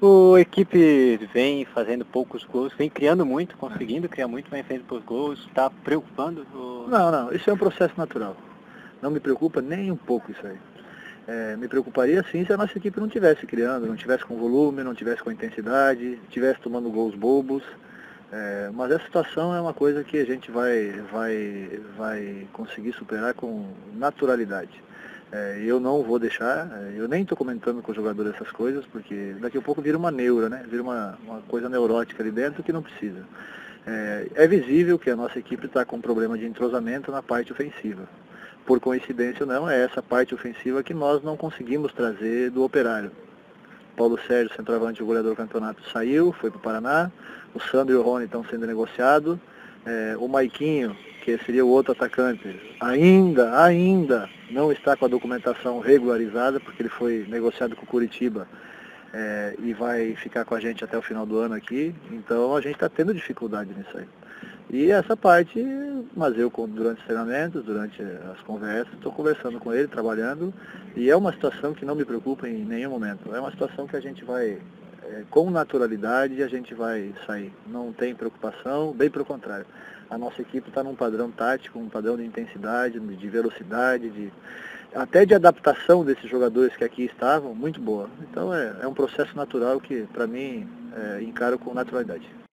O equipe vem fazendo poucos gols, vem criando muito, conseguindo criar muito, vem fazendo poucos gols, está preocupando? Ou... Não, não, isso é um processo natural. Não me preocupa nem um pouco isso aí. É, me preocuparia sim se a nossa equipe não tivesse criando, não tivesse com volume, não tivesse com intensidade, tivesse tomando gols bobos. É, mas essa situação é uma coisa que a gente vai, vai, vai conseguir superar com naturalidade. É, eu não vou deixar, é, eu nem estou comentando com o jogador essas coisas, porque daqui a pouco vira uma neura, né? vira uma, uma coisa neurótica ali dentro que não precisa. É, é visível que a nossa equipe está com um problema de entrosamento na parte ofensiva. Por coincidência ou não, é essa parte ofensiva que nós não conseguimos trazer do operário. Paulo Sérgio, centroavante e goleador do campeonato, saiu, foi para o Paraná. O Sandro e o Rony estão sendo negociados. É, o Maiquinho, que seria o outro atacante, ainda, ainda não está com a documentação regularizada, porque ele foi negociado com o Curitiba é, e vai ficar com a gente até o final do ano aqui. Então a gente está tendo dificuldade nisso aí. E essa parte, mas eu durante os treinamentos, durante as conversas, estou conversando com ele, trabalhando, e é uma situação que não me preocupa em nenhum momento. É uma situação que a gente vai, é, com naturalidade, a gente vai sair. Não tem preocupação, bem pelo contrário. A nossa equipe está num padrão tático, um padrão de intensidade, de velocidade, de, até de adaptação desses jogadores que aqui estavam, muito boa. Então é, é um processo natural que, para mim, é, encaro com naturalidade.